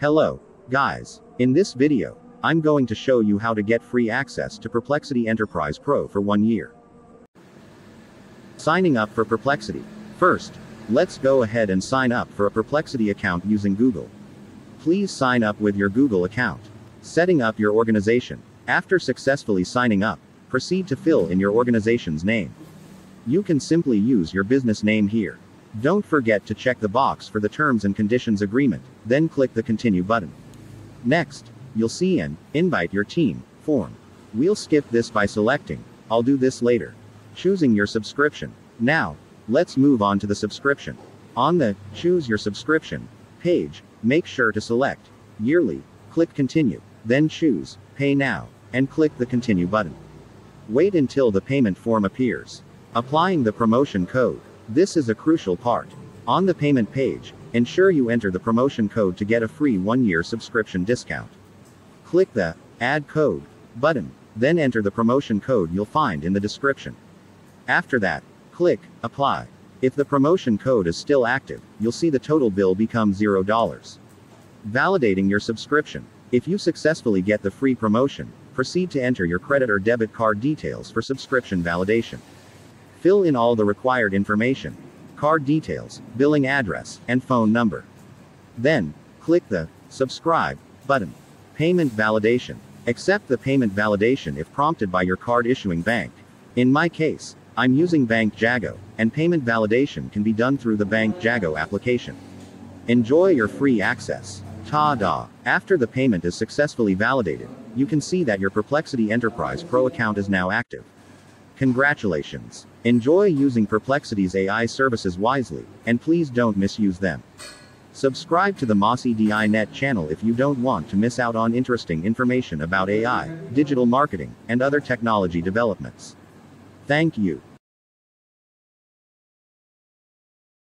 Hello, guys. In this video, I'm going to show you how to get free access to Perplexity Enterprise Pro for one year. Signing up for Perplexity. First, let's go ahead and sign up for a Perplexity account using Google. Please sign up with your Google account. Setting up your organization. After successfully signing up, proceed to fill in your organization's name. You can simply use your business name here. Don't forget to check the box for the Terms and Conditions Agreement, then click the Continue button. Next, you'll see an Invite Your Team form. We'll skip this by selecting I'll do this later. Choosing your subscription. Now, let's move on to the subscription. On the Choose Your Subscription page, make sure to select Yearly, click Continue, then choose Pay Now, and click the Continue button. Wait until the payment form appears. Applying the promotion code. This is a crucial part. On the payment page, ensure you enter the promotion code to get a free one year subscription discount. Click the Add Code button, then enter the promotion code you'll find in the description. After that, click Apply. If the promotion code is still active, you'll see the total bill become $0. Validating your subscription. If you successfully get the free promotion, proceed to enter your credit or debit card details for subscription validation. Fill in all the required information card details, billing address, and phone number. Then, click the Subscribe button. Payment validation. Accept the payment validation if prompted by your card issuing bank. In my case, I'm using Bank Jago, and payment validation can be done through the Bank Jago application. Enjoy your free access. Ta-da! After the payment is successfully validated, you can see that your Perplexity Enterprise Pro account is now active. Congratulations. Enjoy using Perplexity's AI services wisely, and please don't misuse them. Subscribe to the MasEDI Net channel if you don't want to miss out on interesting information about AI, digital marketing, and other technology developments. Thank you.